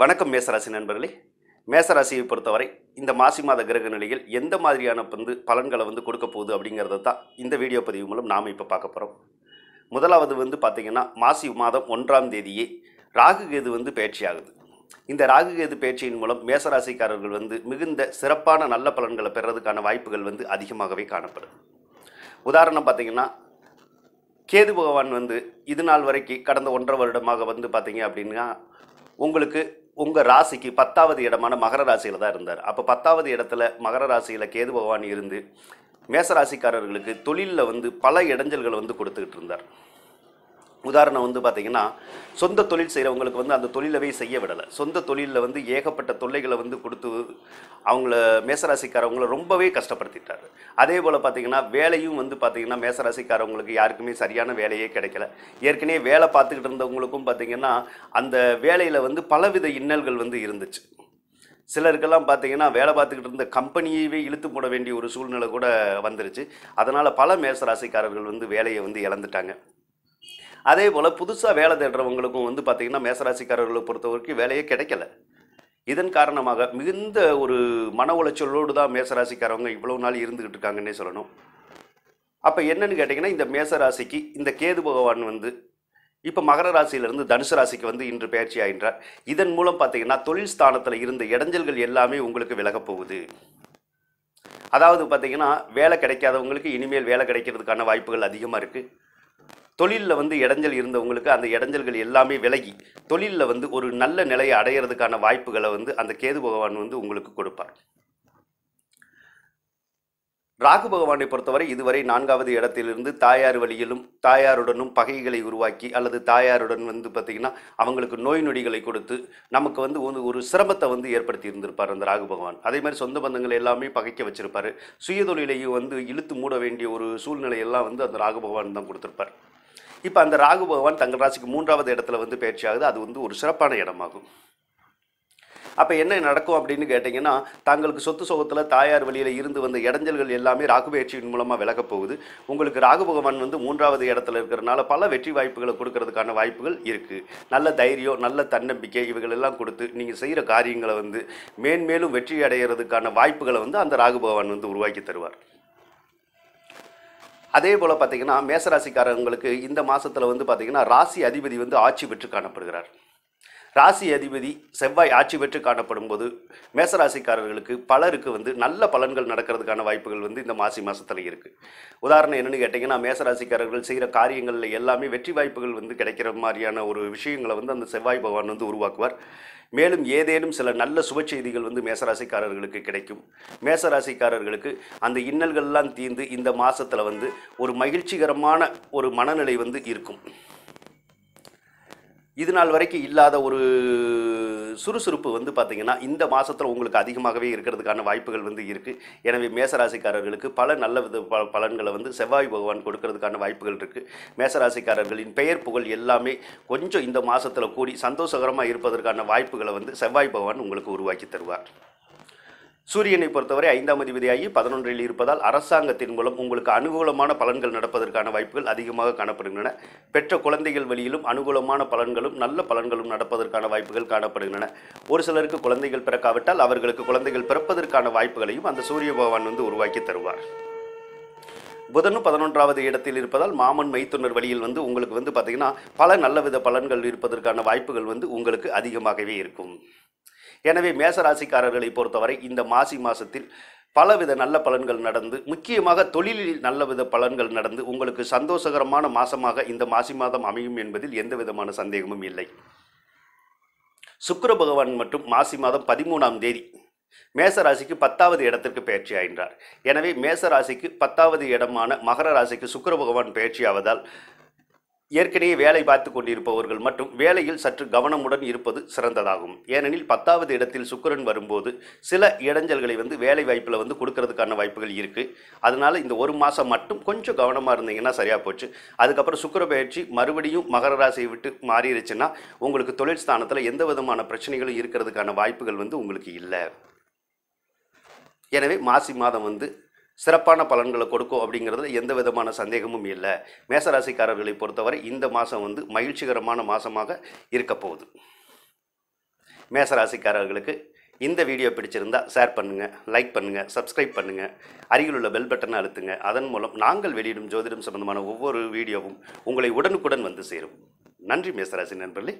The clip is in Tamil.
வணக்கம் மேசராசி நண்பர்களே. மேசராசியை பொறுத்தவரை இந்த மாசி மாத கிரக நிலையில் எந்த மாதிரியான வந்து பலன்களை வந்து கொடுக்க போகுது அப்படிங்கிறத தான் இந்த வீடியோ பதிவு மூலம் நாம் இப்போ பார்க்க போகிறோம் முதலாவது வந்து பார்த்திங்கன்னா மாசி மாதம் ஒன்றாம் தேதியே ராகு கேது வந்து பயிற்சி ஆகுது. இந்த ராகு கேது பயிற்சியின் மூலம் மேசராசிக்காரர்கள் வந்து மிகுந்த சிறப்பான நல்ல பலன்களை பெறதுக்கான வாய்ப்புகள் வந்து அதிகமாகவே காணப்படுது. உதாரணம் பார்த்திங்கன்னா கேது பகவான் வந்து இது நாள் வரைக்கும் கடந்த ஒன்றரை வருடமாக வந்து பார்த்தீங்க அப்படின்னா உங்களுக்கு உங்கள் ராசிக்கு பத்தாவது இடமான மகர ராசியில் தான் இருந்தார். அப்போ பத்தாவது இடத்துல மகர ராசியில் கேது பகவான் இருந்து மேச ராசிக்காரர்களுக்கு தொழிலில் வந்து பல இடைஞ்சல்களை வந்து கொடுத்துக்கிட்டு இருந்தார். உதாரணம் வந்து பார்த்தீங்கன்னா சொந்த தொழில் செய்கிறவங்களுக்கு வந்து அந்த தொழிலவே செய்ய விடலை. சொந்த தொழிலில் வந்து ஏகப்பட்ட தொல்லைகளை வந்து கொடுத்து அவங்கள மேசராசிக்காரவங்கள ரொம்பவே கஷ்டப்படுத்திட்டார். அதே போல் பார்த்தீங்கன்னா வேலையும் வந்து பார்த்தீங்கன்னா மேசராசிக்காரவங்களுக்கு யாருக்குமே சரியான வேலையே கிடைக்கல. ஏற்கனவே வேலை பார்த்துக்கிட்டு இருந்தவங்களுக்கும் பார்த்தீங்கன்னா அந்த வேலையில் வந்து பலவித இன்னல்கள் வந்து இருந்துச்சு. சிலருக்கெல்லாம் பார்த்தீங்கன்னா வேலை பார்த்துக்கிட்டு இருந்த கம்பெனியவே இழுத்து போட வேண்டிய ஒரு சூழ்நிலை கூட வந்துருச்சு. அதனால் பல மேசராசிக்காரர்கள் வந்து வேலையை வந்து இழந்துட்டாங்க. அதே போல் புதுசாக வேலை தேடுறவங்களுக்கும் வந்து பார்த்திங்கன்னா மேசராசிக்காரர்களை பொறுத்த வரைக்கும் வேலையே கிடைக்கல. இதன் காரணமாக மிகுந்த ஒரு மன உளைச்சலோடு தான் மேசராசிக்காரவங்க இவ்வளோ நாள் இருந்துக்கிட்டு இருக்காங்கன்னே சொல்லணும். அப்போ என்னன்னு கேட்டிங்கன்னா இந்த மேசராசிக்கு இந்த கேது பகவான் வந்து இப்போ மகர ராசியிலிருந்து தனுசு ராசிக்கு வந்து இன்று பயிற்சி ஆகின்றார். இதன் மூலம் பார்த்தீங்கன்னா தொழில் ஸ்தானத்தில் இருந்த இடைஞ்சல்கள் எல்லாமே உங்களுக்கு விலகப் போகுது. அதாவது பார்த்தீங்கன்னா வேலை கிடைக்காதவங்களுக்கு இனிமேல் வேலை கிடைக்கிறதுக்கான வாய்ப்புகள் அதிகமாக இருக்குது தொழிலில் வந்து இடைஞ்சல் இருந்தவங்களுக்கு அந்த இடைஞ்சல்கள் எல்லாமே விலகி தொழிலில் வந்து ஒரு நல்ல நிலையை அடையிறதுக்கான வாய்ப்புகளை வந்து அந்த கேது பகவான் வந்து உங்களுக்கு கொடுப்பார். ராகு பகவானை பொறுத்தவரை இதுவரை நான்காவது இடத்திலிருந்து தாயார் வழியிலும் தாயாருடனும் பகைகளை உருவாக்கி அல்லது தாயாருடன் வந்து பார்த்திங்கன்னா அவங்களுக்கு நோய் நொடிகளை கொடுத்து நமக்கு வந்து ஒரு ஒரு சிரமத்தை வந்து ஏற்படுத்தி இருந்திருப்பார் அந்த ராகு பகவான். அதே மாதிரி சொந்த பந்தங்கள் எல்லாமே பகைக்க வச்சிருப்பார். சுயதொழிலையும் வந்து இழுத்து மூட வேண்டிய ஒரு சூழ்நிலையெல்லாம் வந்து அந்த ராகு பகவான் தான் கொடுத்துருப்பார். இப்போ அந்த ராகு பகவான் தங்கள் ராசிக்கு மூன்றாவது இடத்துல வந்து பயிற்சி ஆகுது. அது வந்து ஒரு சிறப்பான இடமாகும். அப்போ என்ன நடக்கும் அப்படின்னு கேட்டிங்கன்னா தங்களுக்கு சொத்து சுகத்தில் தாயார் வழியில் இருந்து வந்த இடைஞ்சல்கள் எல்லாமே ராகு பயிற்சியின் மூலமாக விலகப் போகுது. உங்களுக்கு ராகு பகவான் வந்து மூன்றாவது இடத்துல இருக்கிறனால பல வெற்றி வாய்ப்புகளை கொடுக்கறதுக்கான வாய்ப்புகள் இருக்குது நல்ல தைரியம் நல்ல தன்னம்பிக்கை இவைகள் எல்லாம் கொடுத்து நீங்கள் செய்கிற காரியங்களை வந்து மேன்மேலும் வெற்றி அடைகிறதுக்கான வாய்ப்புகளை வந்து அந்த ராகு பகவான் வந்து உருவாக்கி தருவார். அதே போல் பார்த்தீங்கன்னா மேசராசிக்காரங்களுக்கு இந்த மாதத்தில் வந்து பார்த்தீங்கன்னா ராசி அதிபதி வந்து ஆட்சி பெற்று காணப்படுகிறார். ராசி அதிபதி செவ்வாய் ஆட்சி பெற்று காணப்படும் போது மேசராசிக்காரர்களுக்கு பலருக்கு வந்து நல்ல பலன்கள் நடக்கிறதுக்கான வாய்ப்புகள் வந்து இந்த மாசி மாதத்தில் இருக்குது உதாரணம் என்னென்னு கேட்டிங்கன்னா மேசராசிக்காரர்கள் செய்கிற காரியங்களில் எல்லாமே வெற்றி வாய்ப்புகள் வந்து கிடைக்கிற மாதிரியான ஒரு விஷயங்களை வந்து அந்த செவ்வாய் பகவான் வந்து உருவாக்குவார். மேலும் ஏதேனும் சில நல்ல சுப செய்திகள் வந்து மேசராசிக்காரர்களுக்கு கிடைக்கும். மேசராசிக்காரர்களுக்கு அந்த இன்னல்கள்லாம் தீர்ந்து இந்த மாதத்தில் வந்து ஒரு மகிழ்ச்சிகரமான ஒரு மனநிலை வந்து இருக்கும். இது நாள் வரைக்கும் இல்லாத ஒரு சுறுசுறுப்பு வந்து பார்த்திங்கன்னா இந்த மாதத்தில் உங்களுக்கு அதிகமாகவே இருக்கிறதுக்கான வாய்ப்புகள் வந்து இருக்குது எனவே மேசராசிக்காரர்களுக்கு பல நல்ல வித ப பலன்களை வந்து செவ்வாய் பகவான் கொடுக்கறதுக்கான வாய்ப்புகள் இருக்குது மேசராசிக்காரர்களின் பெயர் புகழ் எல்லாமே கொஞ்சம் இந்த மாதத்தில் கூடி சந்தோஷகரமாக இருப்பதற்கான வாய்ப்புகளை வந்து செவ்வாய் பகவான் உங்களுக்கு உருவாக்கி தருவார். சூரியனை பொறுத்தவரை ஐந்தாம் அதிபதியாகி பதினொன்றில் இருப்பதால் அரசாங்கத்தின் மூலம் உங்களுக்கு அனுகூலமான பலன்கள் நடப்பதற்கான வாய்ப்புகள் அதிகமாக காணப்படுகின்றன. பெற்ற குழந்தைகள் வழியிலும் அனுகூலமான பலன்களும் நல்ல பலன்களும் நடப்பதற்கான வாய்ப்புகள் காணப்படுகின்றன. ஒரு சிலருக்கு குழந்தைகள் பிறக்காவிட்டால் அவர்களுக்கு குழந்தைகள் பிறப்பதற்கான வாய்ப்புகளையும் அந்த சூரிய பகவான் வந்து உருவாக்கி தருவார். புதனும் பதினொன்றாவது இடத்தில் இருப்பதால் மாமன் மைத்துனர் வழியில் வந்து உங்களுக்கு வந்து பார்த்திங்கன்னா பல நல்லவித பலன்கள் இருப்பதற்கான வாய்ப்புகள் வந்து உங்களுக்கு அதிகமாகவே இருக்கும். எனவே மேசராசிக்காரர்களை பொறுத்தவரை இந்த மாசி மாதத்தில் பலவித நல்ல பலன்கள் நடந்து முக்கியமாக தொழிலில் நல்லவித பலன்கள் நடந்து உங்களுக்கு சந்தோஷகரமான மாதமாக இந்த மாசி மாதம் அமையும் என்பதில் எந்த விதமான சந்தேகமும் இல்லை. சுக்கர பகவான் மற்றும் மாசி மாதம் பதிமூணாம் தேதி மேசராசிக்கு பத்தாவது இடத்திற்கு பயிற்சி ஆகின்றார். எனவே மேசராசிக்கு பத்தாவது இடமான மகர ராசிக்கு சுக்கர பகவான் பயிற்சி ஆவதால் ஏற்கனவே வேலை பார்த்து கொண்டிருப்பவர்கள் மற்றும் வேலையில் சற்று கவனமுடன் இருப்பது சிறந்ததாகும். ஏனெனில் பத்தாவது இடத்தில் சுக்கரன் வரும்போது சில இடைஞ்சல்களை வந்து வேலை வாய்ப்பில் வந்து கொடுக்கறதுக்கான வாய்ப்புகள் இருக்குது அதனால இந்த ஒரு மாதம் மட்டும் கொஞ்சம் கவனமாக இருந்தீங்கன்னா சரியாக போச்சு. அதுக்கப்புறம் சுக்கிர பயிற்சி மறுபடியும் மகர ராசியை விட்டு மாறிடுச்சுன்னா உங்களுக்கு தொழில் ஸ்தானத்தில் எந்த விதமான பிரச்சனைகளும் இருக்கிறதுக்கான வாய்ப்புகள் வந்து உங்களுக்கு இல்லை. எனவே மாசி மாதம் வந்து சிறப்பான பலன்களை கொடுக்கும் அப்படிங்கிறதுல எந்த விதமான சந்தேகமும் இல்லை. மேசராசிக்காரர்களை பொறுத்தவரை இந்த மாதம் வந்து மகிழ்ச்சிகரமான மாதமாக இருக்க போகுது. மேசராசிக்காரர்களுக்கு இந்த வீடியோ பிடிச்சிருந்தா ஷேர் பண்ணுங்கள் லைக் பண்ணுங்கள் சப்ஸ்கிரைப் பண்ணுங்கள் அருகில் உள்ள பெல் பட்டனை அழுத்துங்க. அதன் மூலம் நாங்கள் வெளியிடும் ஜோதிடம் சம்பந்தமான ஒவ்வொரு வீடியோவும் உங்களை உடனுக்குடன் வந்து சேரும். நன்றி மேசராசி நண்பர்களே.